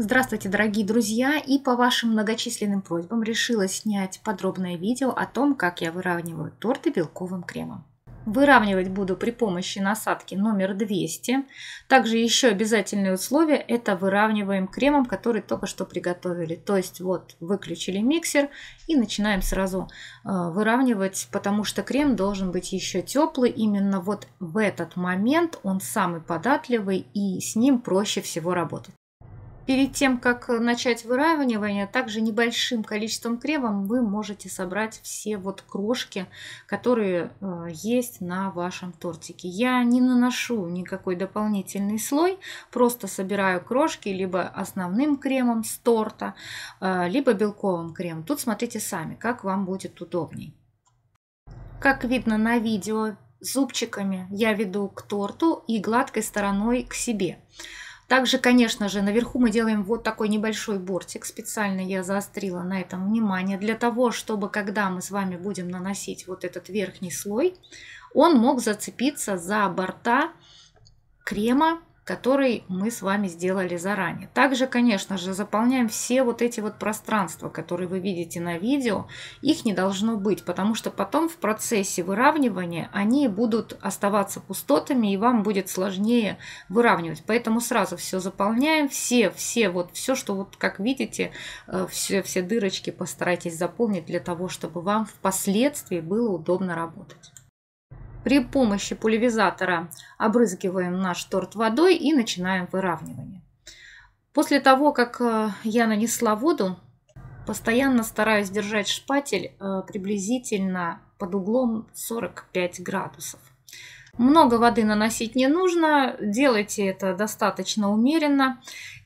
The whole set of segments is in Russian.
Здравствуйте, дорогие друзья! И по вашим многочисленным просьбам решила снять подробное видео о том, как я выравниваю торты белковым кремом. Выравнивать буду при помощи насадки номер 200. Также еще обязательное условие – это выравниваем кремом, который только что приготовили. То есть вот выключили миксер и начинаем сразу э, выравнивать, потому что крем должен быть еще теплый. Именно вот в этот момент он самый податливый и с ним проще всего работать. Перед тем, как начать выравнивание, также небольшим количеством крема вы можете собрать все вот крошки, которые э, есть на вашем тортике. Я не наношу никакой дополнительный слой, просто собираю крошки либо основным кремом с торта, э, либо белковым кремом. Тут смотрите сами, как вам будет удобней. Как видно на видео, зубчиками я веду к торту и гладкой стороной к себе. Также, конечно же, наверху мы делаем вот такой небольшой бортик. Специально я заострила на этом внимание, для того, чтобы когда мы с вами будем наносить вот этот верхний слой, он мог зацепиться за борта крема который мы с вами сделали заранее. Также, конечно же, заполняем все вот эти вот пространства, которые вы видите на видео. Их не должно быть, потому что потом в процессе выравнивания они будут оставаться пустотами, и вам будет сложнее выравнивать. Поэтому сразу все заполняем, все, все, вот все, что вот как видите, э, все, все дырочки постарайтесь заполнить для того, чтобы вам впоследствии было удобно работать. При помощи пульверизатора обрызгиваем наш торт водой и начинаем выравнивание. После того, как э, я нанесла воду, постоянно стараюсь держать шпатель э, приблизительно под углом 45 градусов. Много воды наносить не нужно, делайте это достаточно умеренно.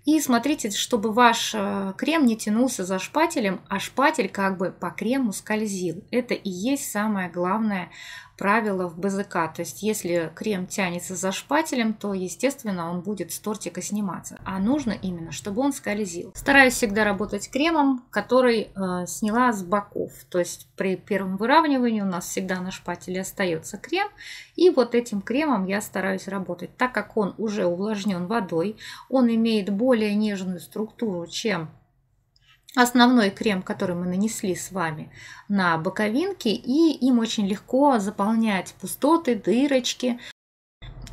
И смотрите, чтобы ваш э, крем не тянулся за шпателем, а шпатель как бы по крему скользил. Это и есть самое главное правило в БЗК. То есть если крем тянется за шпателем, то естественно он будет с тортика сниматься. А нужно именно, чтобы он скользил. Стараюсь всегда работать кремом, который э, сняла с боков. То есть при первом выравнивании у нас всегда на шпателе остается крем. И вот этим кремом я стараюсь работать. Так как он уже увлажнен водой, он имеет более более нежную структуру, чем основной крем, который мы нанесли с вами на боковинки, и им очень легко заполнять пустоты, дырочки,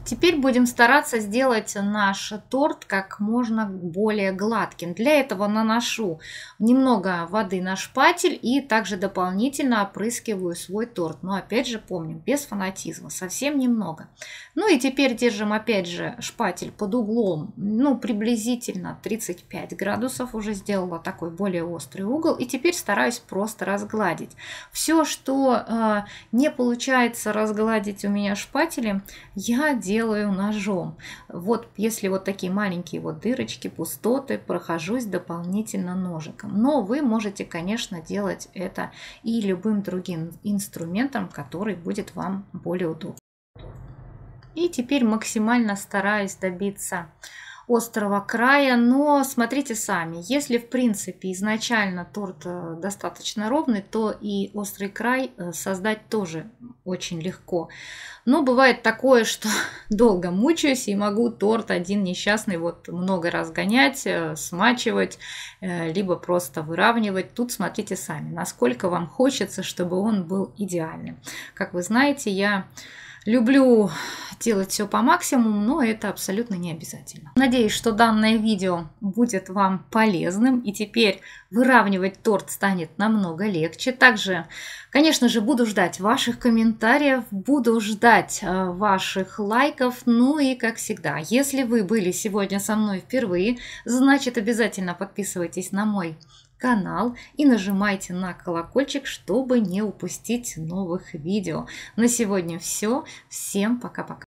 Теперь будем стараться сделать наш торт как можно более гладким. Для этого наношу немного воды на шпатель и также дополнительно опрыскиваю свой торт. Но опять же помним, без фанатизма, совсем немного. Ну и теперь держим опять же шпатель под углом, ну приблизительно 35 градусов. Уже сделала такой более острый угол. И теперь стараюсь просто разгладить. Все, что э, не получается разгладить у меня шпателем, я делаю делаю ножом. Вот если вот такие маленькие вот дырочки, пустоты, прохожусь дополнительно ножиком. Но вы можете, конечно, делать это и любым другим инструментом, который будет вам более удобным. И теперь максимально стараюсь добиться острого края, но смотрите сами, если в принципе изначально торт э, достаточно ровный, то и острый край э, создать тоже очень легко. Но бывает такое, что долго мучаюсь и могу торт один несчастный вот много раз гонять, э, смачивать, либо просто выравнивать. Тут смотрите сами, насколько вам хочется, чтобы он был идеальным. Как вы знаете, я люблю делать все по максимуму, но это абсолютно не обязательно. Надеюсь, что данное видео будет вам полезным, и теперь выравнивать торт станет намного легче. Также, конечно же, буду ждать ваших комментариев, буду ждать э, ваших лайков, ну и, как всегда, если вы были сегодня со мной впервые, значит, обязательно подписывайтесь на мой канал и нажимайте на колокольчик, чтобы не упустить новых видео. На сегодня все. Всем пока-пока.